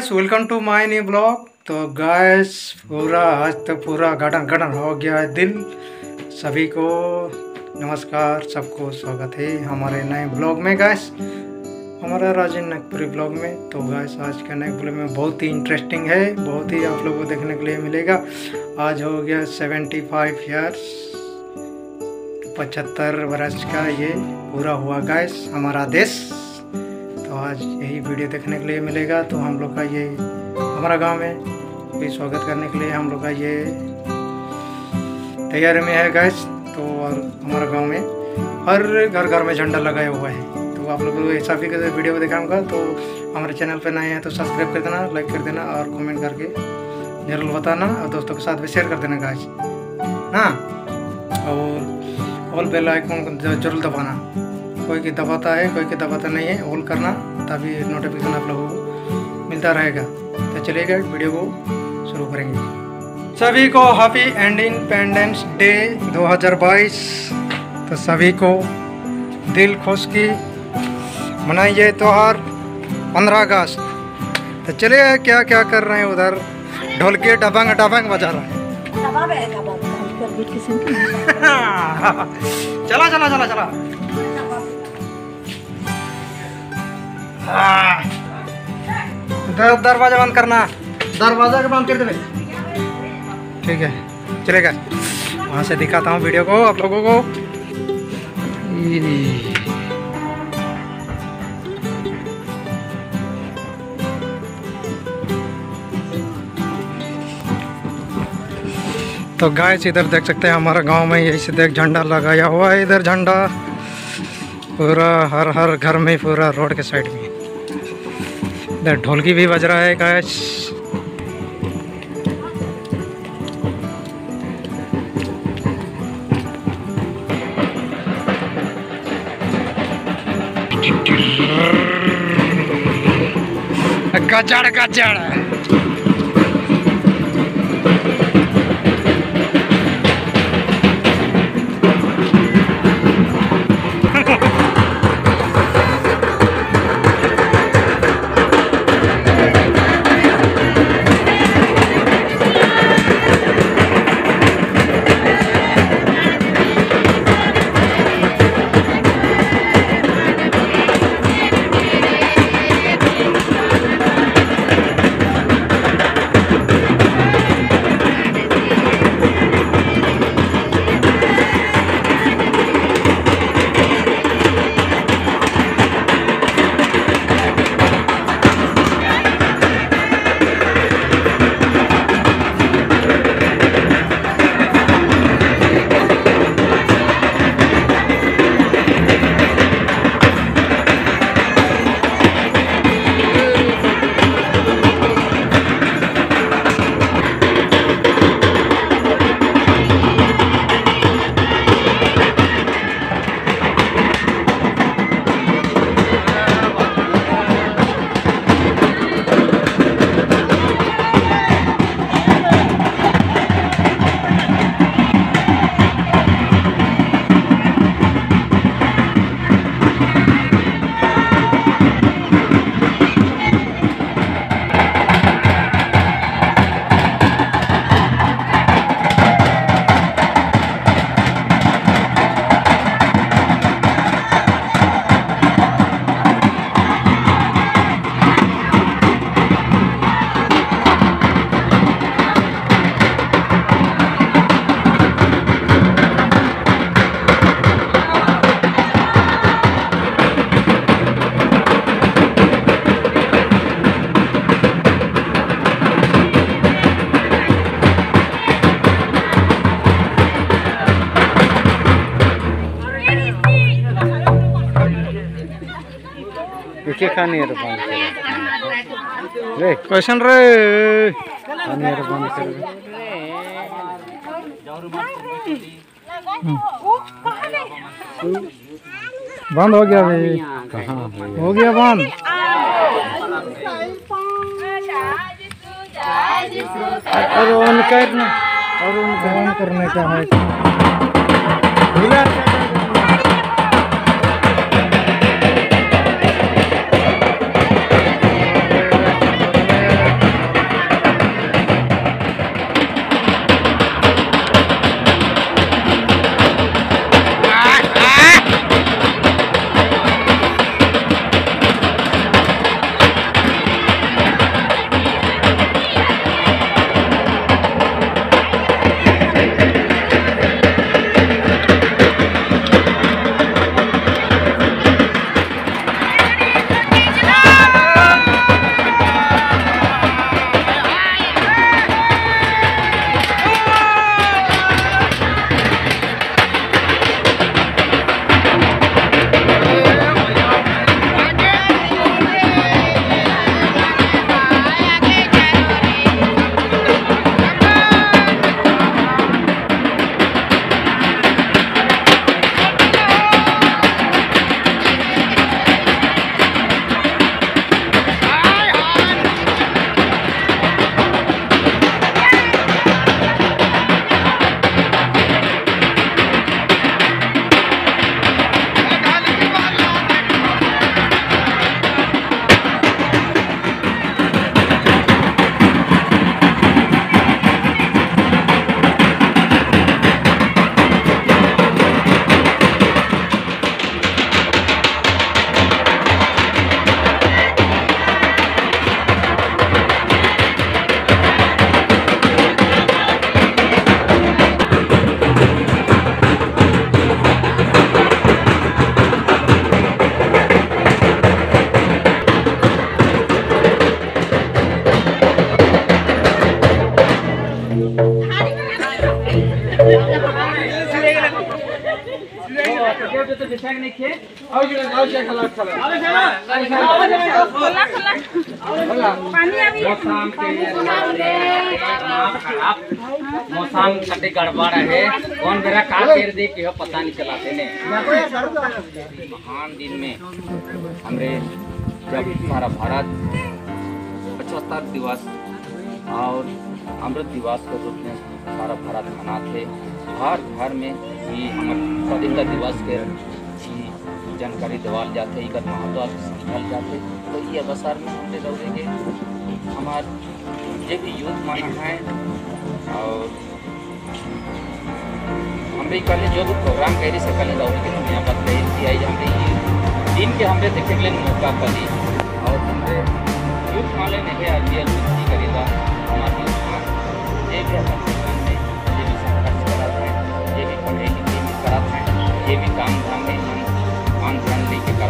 Guys welcome to my new blog तो guys पूरा आज तो पूरा गार्डन गार्डन हो गया है दिल सभी को नमस्कार, सबको स्वागत है हमारे नए ब्लॉग में गाइस हमारा राजन नागपुरी ब्लॉग में। तो गाइस आज का नए ब्लॉग में बहुत ही इंटरेस्टिंग है, बहुत ही आप लोगों को देखने के लिए मिलेगा। आज हो गया सेवेंटी फाइव ईयर्स पचहत्तर वर्ष का ये पूरा हुआ गाइस हमारा देश। आज यही वीडियो देखने के लिए मिलेगा। तो हम लोग का ये हमारा गाँव में भी स्वागत करने के लिए हम लोग का ये तैयारी में है गैस तो और हमारा गाँव में हर घर घर में झंडा लगाया हुआ है। तो आप लोग को ऐसा भी वीडियो को दिखाऊँगा। तो हमारे चैनल पर नए हैं तो सब्सक्राइब कर देना लाइक कर देना और कमेंट करके ज़रूर बताना और दोस्तों के साथ भी शेयर कर देना गाइस हाँ और ऑल बेल आइकन ज़रूर दबाना। कोई की दबाता है कोई की दबाता नहीं है ऑल करना तभी नोटिफिकेशन आप लोगों को मिलता रहेगा। तो चलिएगा वीडियो को शुरू करेंगे। सभी को हैप्पी एंड इंडिपेंडेंस डे 2022 तो सभी को दिल खुश की मनाइए त्यौहार 15 अगस्त। तो चलिए क्या क्या कर रहे हैं उधर? ढोल के डबंग डबंग बजा रहे हैं। चला चला चला चला। दरवाज़ा बंद करना। दरवाज़ा बंद कर दे ठीक है, चलेगा। वहाँ से दिखाता हूँ वीडियो को आप लोगों को। तो गाय इधर देख सकते हैं हमारा गाँव में यही से देख झंडा लगाया हुआ है, इधर झंडा। पूरा हर हर घर में, पूरा रोड के साइड में। ढोलकी भी बज रहा है कैश गजड़ गजड़. खानी है बंद रे क्वेश्चन रे। खानी है बंद कर बंद हो गया भाई। कहाँ हो? गया बंद। और ऑन करना। और ऑन करने का है। मौसम कटे गड़बड़ है कौन मेरा का कर दे के पता नहीं चलाते ने महान दिन में हमरे जब सारा भारत पचहत्तर दिवस और अमृत दिवस के रूप में सारा भारत मनाते हर घर में ये हमर स्वतंत्रता दिवस के जानकारी देवाल जाते इकर महत्व समझाल जाते। तो ये अवसर में हमने रहोगे हमार जे भी यूथ माना है और हमरे कल जो भी प्रोग्राम करी से कल रहोगे कि दुनिया बात कही थी आई हमरे ये दिन के हमरे देखे के लिए मौका पड़ी और हमरे यूथ वाले ने है आज ये यूथ करेगा हमारे यूथ में जे भी जे भी संघर्ष करत है भी पढ़े लिखे में करत है जे भी काम धाम हम मान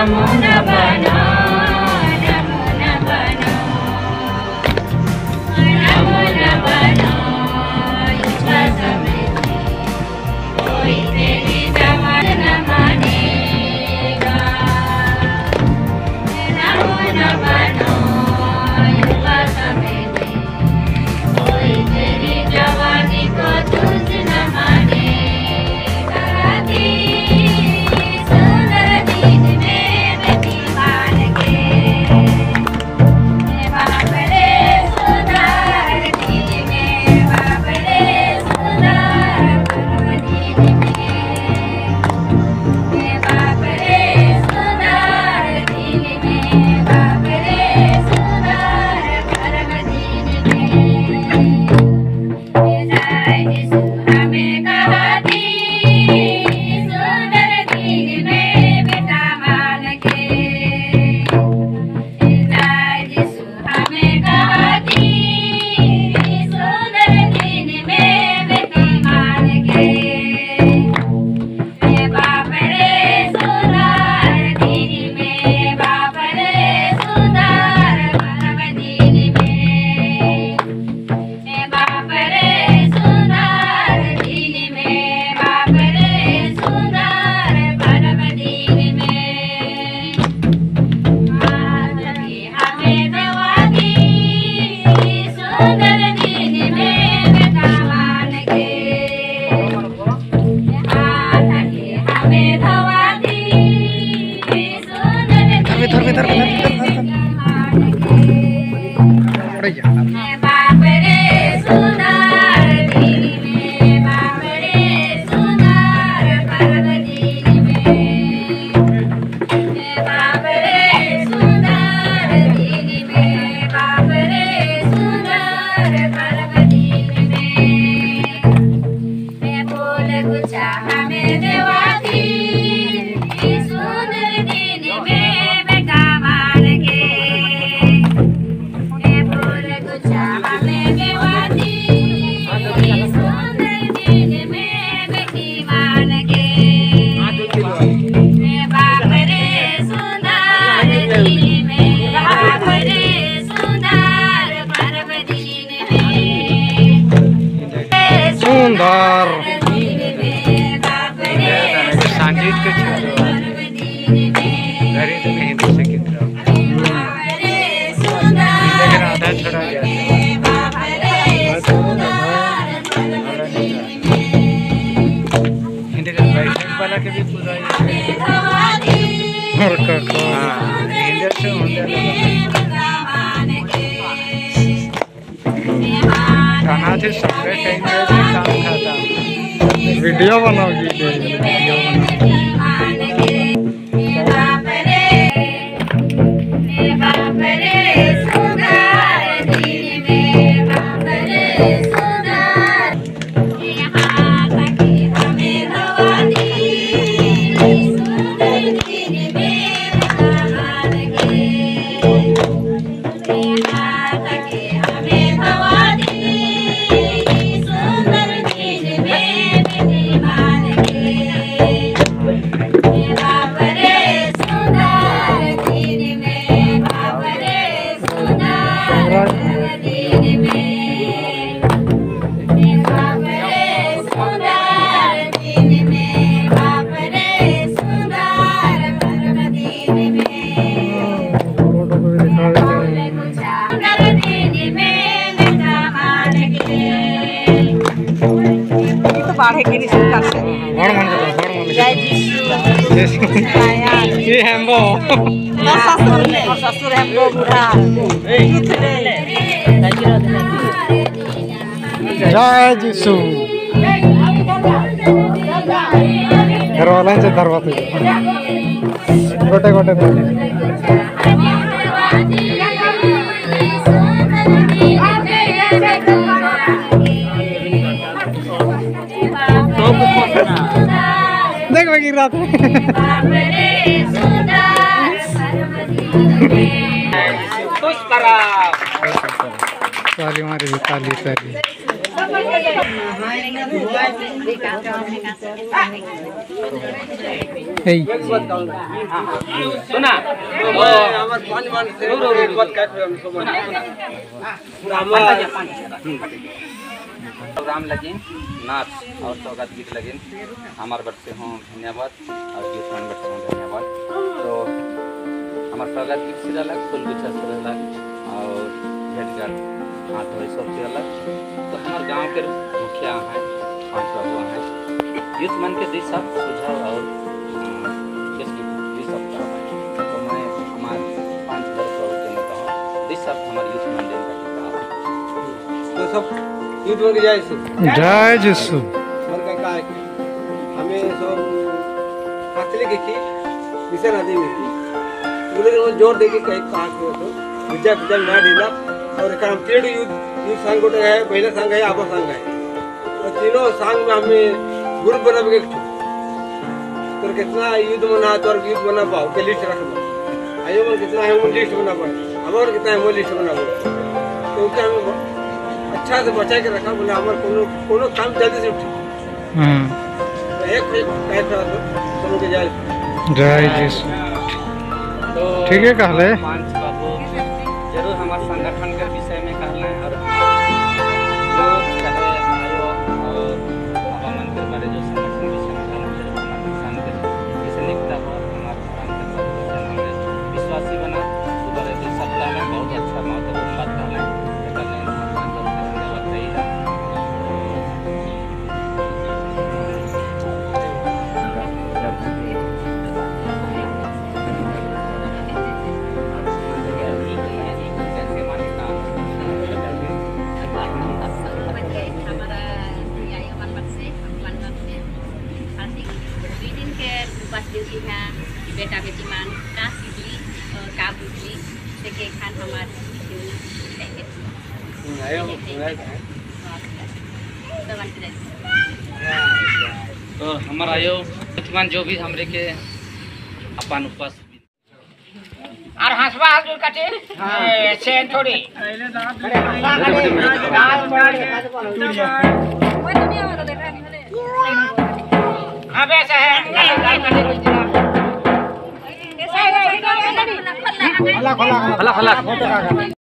amor. खाना वीडियो बनाओगी वीडियो बनाओ। बाढ़े के निष्ठा से बड़ मन के बड़ मन के ये हमबो और ससुर ने और ससुर हमको बूढ़ा युद्ध ने जय जीसु घर वाला से धरवाते गोटे गोटे गिर रहा था ताली मारी भी ताली ताली हे। सुना प्रोग्राम लगिन, नाच और स्वागत गीत लगिन। हमार बट से हूँ, धन्यवाद, और गीतमान बट से धन्यवाद। तो हमार स्वागत गीत से अलग, फूल गुच्छा से अलग, और भेंट घाट हाथ धोए सबसे अलग। तो हमारे गाँव के मुखिया हैं, पाँच बाबुआ हैं। युद्ध मन के दिशा सुझाव और तो हमारे वर्ष और के तो सब जय जीसु कि ज़ोर दे कहीं कहा तो विजय विजय ना ढीला और एक हम तीन युद्ध युद्ध गोटे है पहले संघ है आबो संघ है। और तीनों संघ में हमें ग्रुप बना के तो कितना युद्ध बना तो युद्ध बना पाओ के लिस्ट रख दो। आयो कितना है वो लिस्ट बना पाए हमारे कितना है वो लिस्ट बना पाओ क्योंकि हमें अच्छा से बचा के रखा बोले हमारे कोनो कोनो काम जल्दी से उठ। हम्म। एक एक टाइम था तो समझ के जाए। जय जिस तो ठीक है कहले? पाँच बाबू ज़रूर हमारे संगठन के विषय में वर्तमान जो भी हमरे के अपन उपस और हंसवा हजूर कटे सेन थोड़ी हाँ वैसे है खला खला खला खला